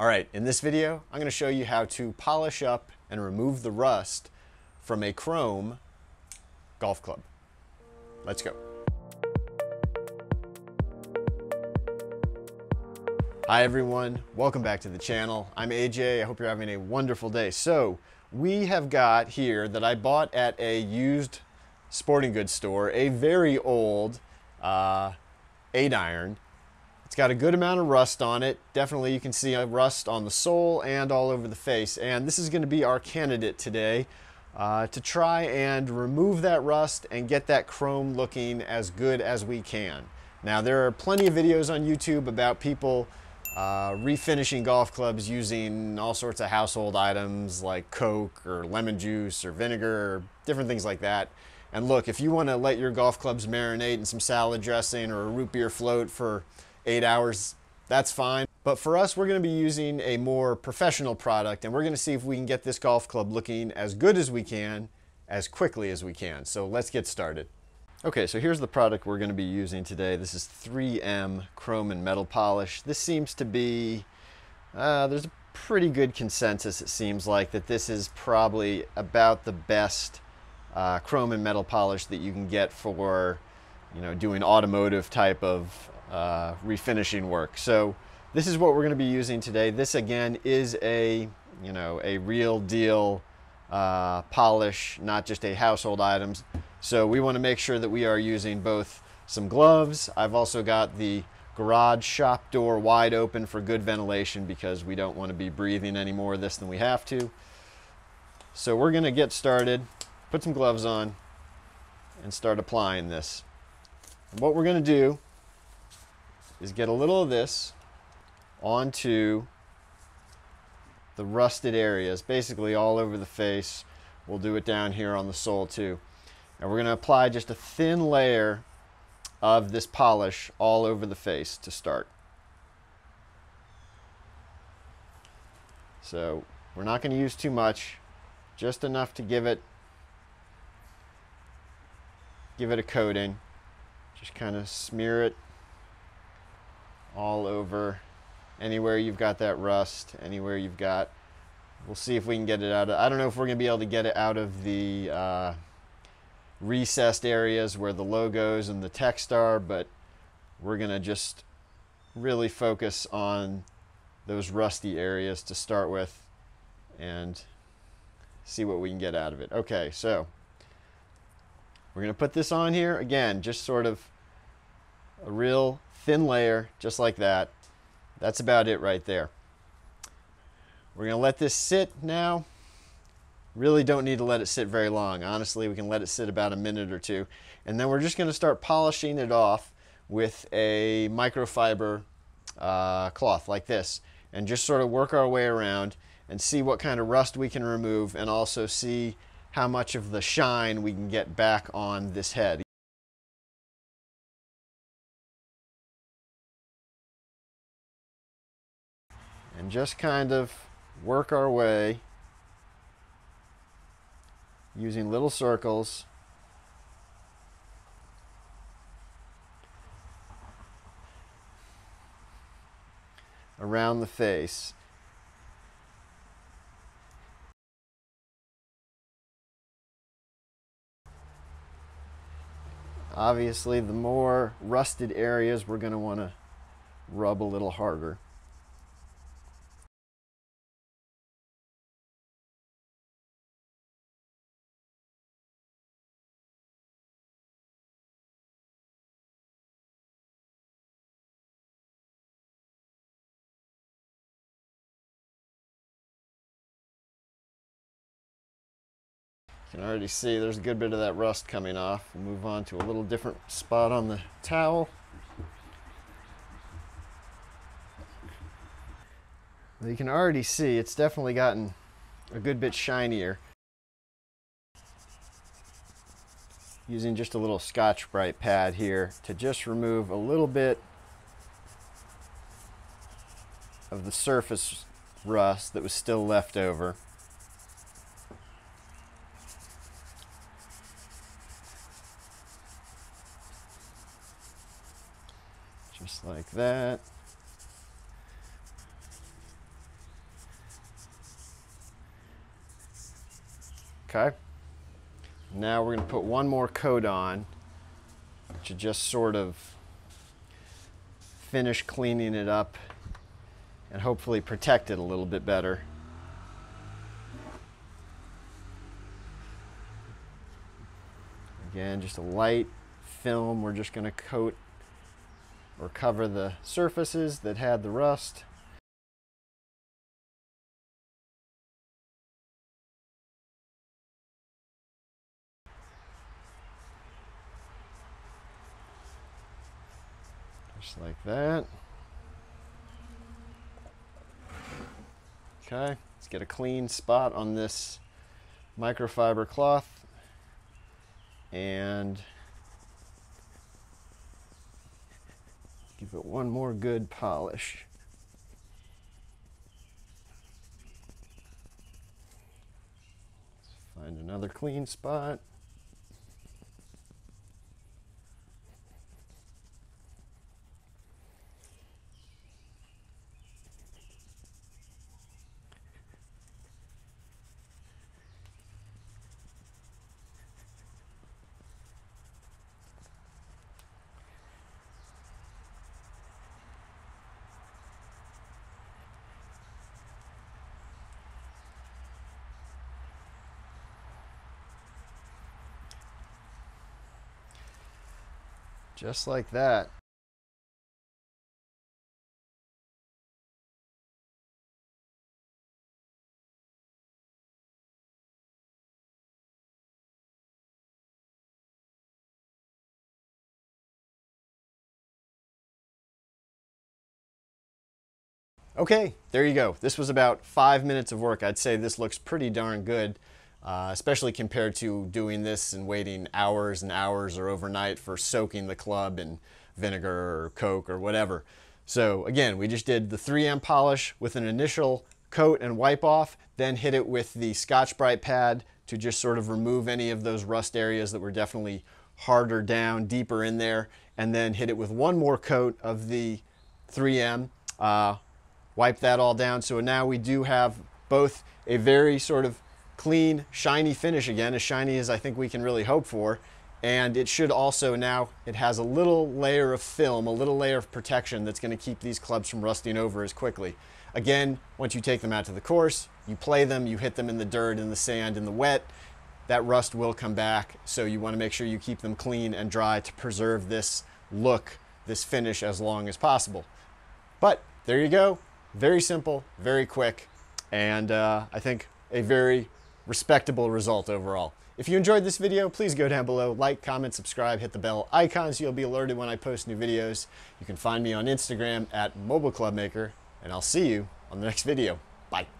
All right, in this video, I'm gonna show you how to polish up and remove the rust from a chrome golf club. Let's go. Hi everyone, welcome back to the channel. I'm AJ, I hope you're having a wonderful day. So, we have got here that I bought at a used sporting goods store, a very old uh, 8 iron. It's got a good amount of rust on it. Definitely you can see rust on the sole and all over the face. And this is gonna be our candidate today uh, to try and remove that rust and get that chrome looking as good as we can. Now there are plenty of videos on YouTube about people uh, refinishing golf clubs using all sorts of household items like Coke or lemon juice or vinegar or different things like that. And look, if you want to let your golf clubs marinate in some salad dressing or a root beer float for eight hours, that's fine. But for us, we're going to be using a more professional product and we're going to see if we can get this golf club looking as good as we can, as quickly as we can. So let's get started. Okay, so here's the product we're going to be using today. This is 3M Chrome and Metal Polish. This seems to be, uh, there's a pretty good consensus, it seems like, that this is probably about the best uh, chrome and metal polish that you can get for, you know, doing automotive type of uh, refinishing work. So this is what we're going to be using today. This again is a, you know, a real deal uh, polish, not just a household items. So we want to make sure that we are using both some gloves. I've also got the garage shop door wide open for good ventilation because we don't want to be breathing any more of this than we have to. So we're going to get started, put some gloves on, and start applying this. And what we're going to do is get a little of this onto the rusted areas, basically all over the face. We'll do it down here on the sole too. And we're going to apply just a thin layer of this polish all over the face to start. So we're not going to use too much, just enough to give it give it a coating. Just kind of smear it all over anywhere you've got that rust, anywhere you've got. We'll see if we can get it out of, I don't know if we're going to be able to get it out of the uh, recessed areas where the logos and the text are, but we're going to just really focus on those rusty areas to start with and see what we can get out of it. Okay, so we're going to put this on here. Again, just sort of a real thin layer, just like that. That's about it right there. We're going to let this sit now. Really don't need to let it sit very long. Honestly, we can let it sit about a minute or two. And then we're just going to start polishing it off with a microfiber uh, cloth like this. And just sort of work our way around and see what kind of rust we can remove and also see how much of the shine we can get back on this head. Just kind of work our way using little circles around the face. Obviously, the more rusted areas we're going to want to rub a little harder. You can already see there's a good bit of that rust coming off. We'll move on to a little different spot on the towel. You can already see it's definitely gotten a good bit shinier. Using just a little Scotch-Brite pad here to just remove a little bit of the surface rust that was still left over. just like that. Okay. Now we're gonna put one more coat on to just sort of finish cleaning it up and hopefully protect it a little bit better. Again, just a light film. We're just gonna coat or cover the surfaces that had the rust. Just like that. Okay, let's get a clean spot on this microfiber cloth and give it one more good polish. Find another clean spot. Just like that. Okay, there you go. This was about five minutes of work. I'd say this looks pretty darn good uh, especially compared to doing this and waiting hours and hours or overnight for soaking the club in vinegar or Coke or whatever. So again, we just did the 3M polish with an initial coat and wipe off, then hit it with the Scotch-Brite pad to just sort of remove any of those rust areas that were definitely harder down, deeper in there, and then hit it with one more coat of the 3M, uh, wipe that all down. So now we do have both a very sort of clean, shiny finish again, as shiny as I think we can really hope for. And it should also now, it has a little layer of film, a little layer of protection that's gonna keep these clubs from rusting over as quickly. Again, once you take them out to the course, you play them, you hit them in the dirt, in the sand, in the wet, that rust will come back. So you wanna make sure you keep them clean and dry to preserve this look, this finish as long as possible. But there you go. Very simple, very quick, and uh, I think a very respectable result overall. If you enjoyed this video, please go down below, like, comment, subscribe, hit the bell icon So you'll be alerted when I post new videos. You can find me on Instagram at Mobile Club Maker, and I'll see you on the next video. Bye.